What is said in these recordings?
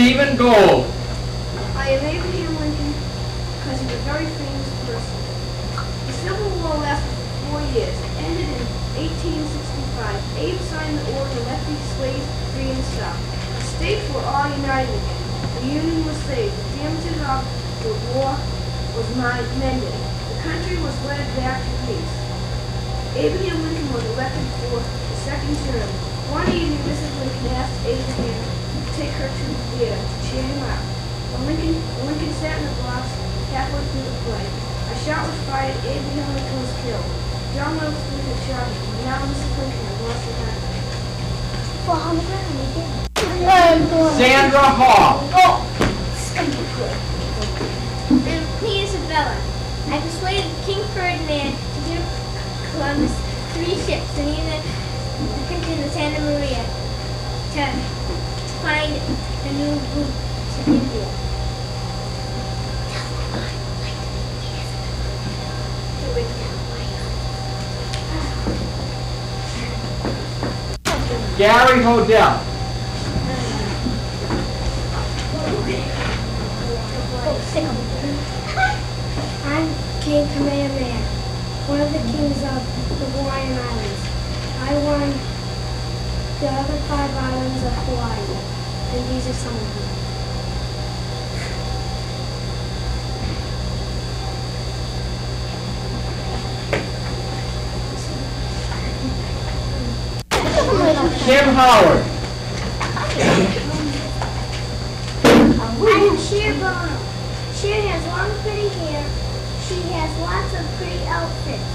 Stephen Gold. I am Abraham Lincoln because he's a very famous person. The Civil War lasted for four years. It ended in 1865. Abe signed the order to let these slaves free in the South. The states were all The Union was saved. The damages of the war was mended. The country was led back to peace. Abraham Lincoln was elected for the second term. One evening, Mrs. Lincoln asked Abraham to take her to the theater to cheer him up. When Lincoln, when Lincoln sat in the box halfway through the play, a shot was fired. Abraham Lincoln was killed. John Wilkes Booth had shot him. Now Mrs. Lincoln has lost her husband. Sandra Hall. Oh, I'm Queen Isabella. I persuaded King Ferdinand to give Columbus three ships and even the of Santa Maria to, to find a new route to India. Gary Hodel. I'm King Kamehameha, one of the kings of the Hawaiian Islands. I won the other five islands of Hawaii, and these are some of them. Kim Howard. I am Cher Bono. Has long pretty hair. Lots of pretty outfits.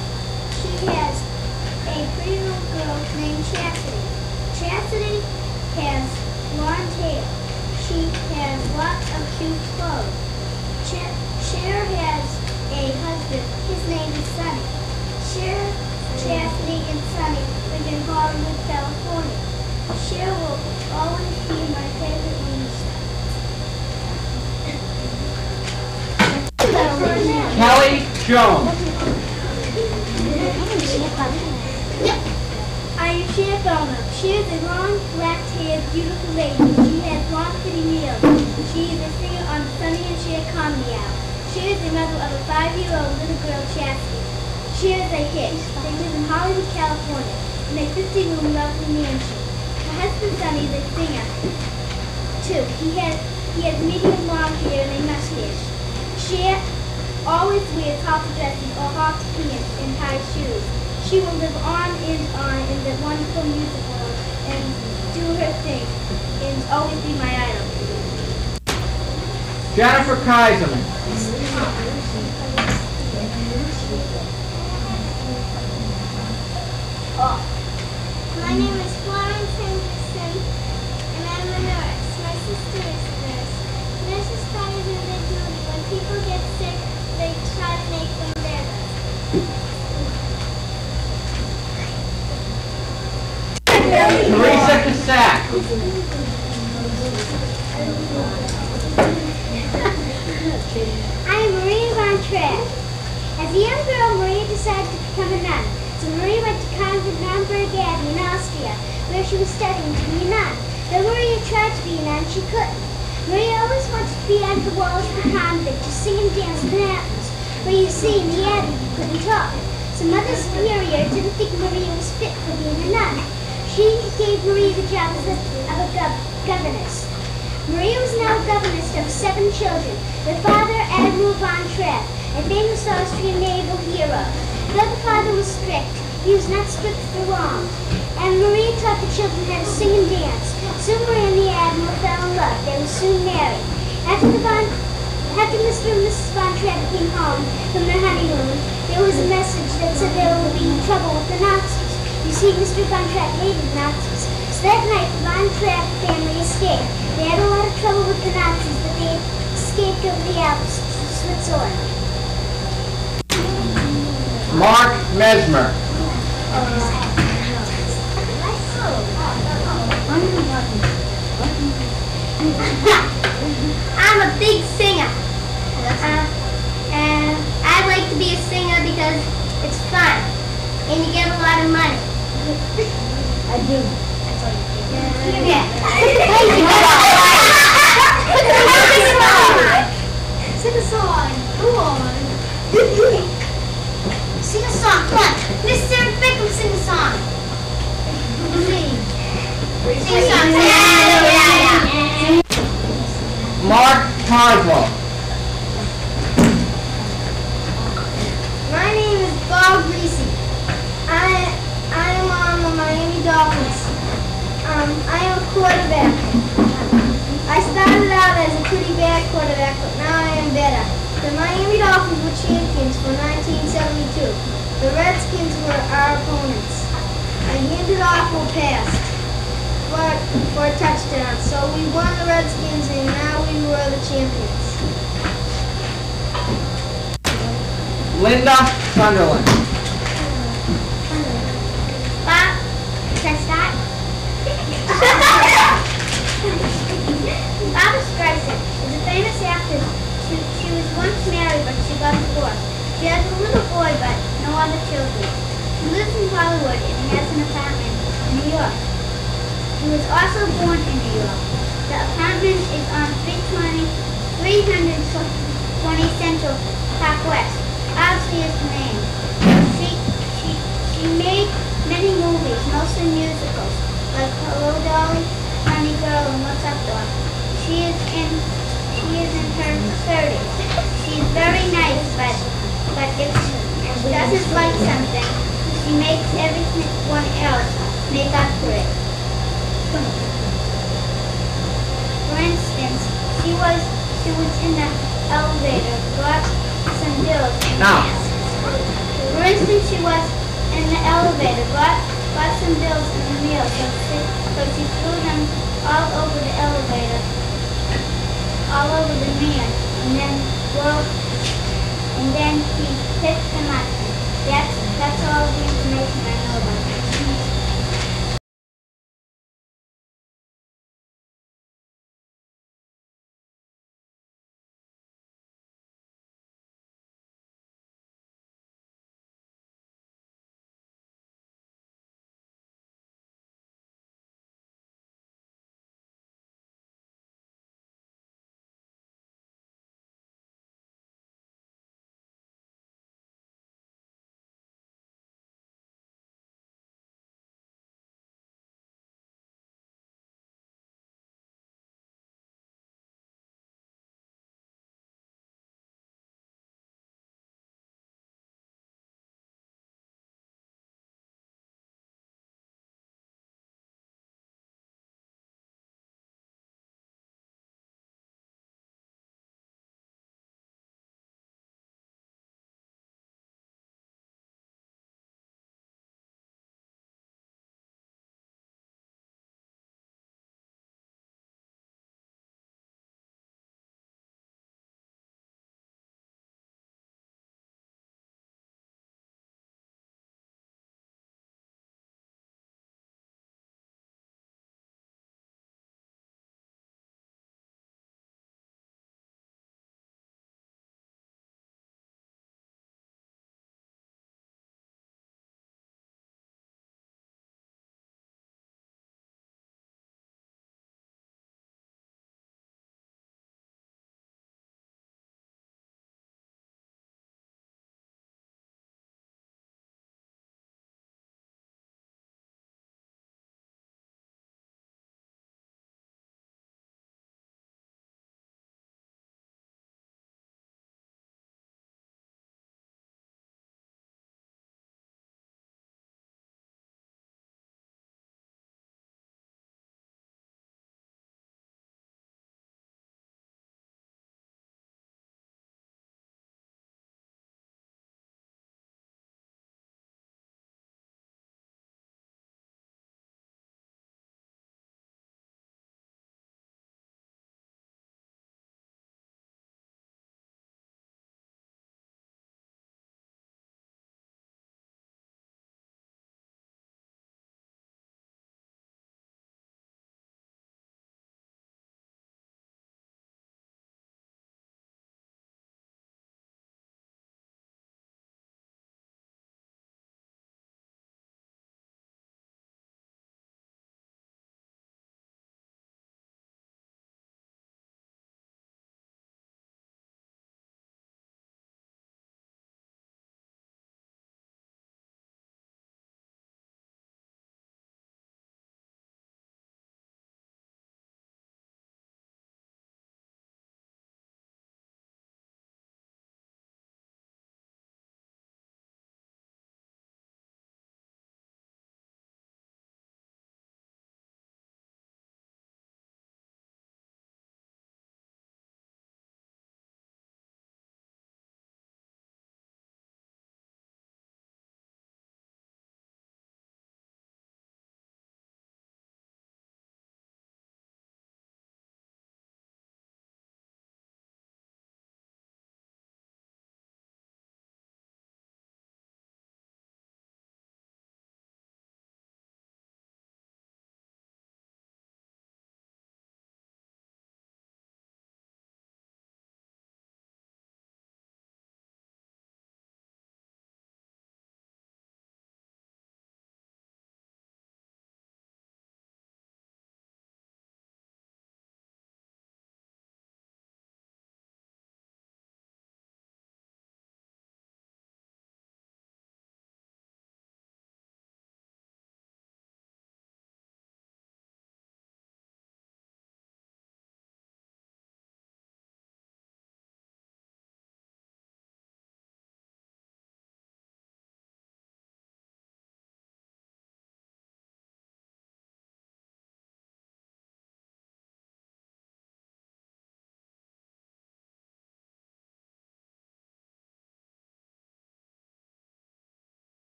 She has a pretty little girl named Chastity. Chastity has blonde hair. She has lots of cute clothes. Cher, Cher has a husband. His name is Sonny. Cher, Chastity, and Sonny live in Hollywood, California. Cher will always be my favorite Jones. I am Cher Bono. She is a long, black-haired, beautiful lady. She has long, pretty nails. She is a singer on Sonny and Cher comedy hour. She is the mother of a five-year-old little girl, Chastity. She is a hit. They live in Hollywood, California, in a 50-room lovely mansion. Her husband, Sonny, is a singer, too. He has he has medium long hair and a mustache. Cher always wears half dresses or half pants and high shoes. She will live on and on in the wonderful musical and do her thing and always be my idol. Jennifer Kaiserman. My name is Florence Henderson and I'm a nurse. My sister is a nurse. Nurses try to do their duty. When people get sick, they try to make them better. Teresa Cassatt. I am Maria Von Trapp. As a young girl, Maria decided to become a nun. So Maria went to Abbey in Austria, where she was studying to be a nun. Though Maria tried to be a nun, she couldn't. Maria always wanted to be on the walls of the convent to sing and dance in the. But you see, in the abbey, you couldn't talk. So Mother Superior didn't think Maria was fit for being a nun. She gave Maria the job of a, of a gov- governess. Maria was now governess of seven children. Their father, Admiral von Trapp, a famous Austrian naval hero. Though the father was strict, he was not strict for long. And Marie taught the children how to sing and dance. Soon Marie and the Admiral fell in love. They were soon married. After the von, after Mr. and Mrs. von Trapp came home from their honeymoon, there was a message that said there would be trouble with the Nazis. You see, Mr. von Trapp hated Nazis, So that night, the Von Trapp family escaped. They had a lot of trouble with the Nazis, but they escaped over the Alps to Switzerland. Mark Mesmer. I'm a big singer. Uh, and I like to be a singer because it's fun. And you get a lot of money. I do. Yeah. Sing a song. Go on. Sing a song. Come on. Mr. Bickham, sing a song. Sing a song. Yeah, yeah, yeah. Mark Coswell. My name is Bob Griese. I I am on the Miami Dolphins. Um, I am a quarterback. I started out as a pretty bad quarterback, but now I am better. The Miami Dolphins were champions for 1972. The Redskins were our opponents. I handed off or passed for, for a touchdown, so we won the Redskins and now we were the champions. Linda Sunderland. Bob, should I start? Barbra Streisand is a famous actress. She, she was once married, but she got divorced. She has a little boy, but no other children. She lives in Hollywood and has an apartment in New York. She was also born in New York. The apartment is on 320, 320 Central Park West. Obviously, is the name. She, she, she made many movies, mostly musicals, like Hello Dolly, Honey Girl, and What's Up Dog. She is in she is in her thirties. She's very nice, but but if she doesn't like something, she makes everyone else. Make up for it. For instance, she was she was in the elevator, got some bills and Now. For instance, she was in the elevator, got, got some bills in the mail, so she, so she threw them all over the elevator,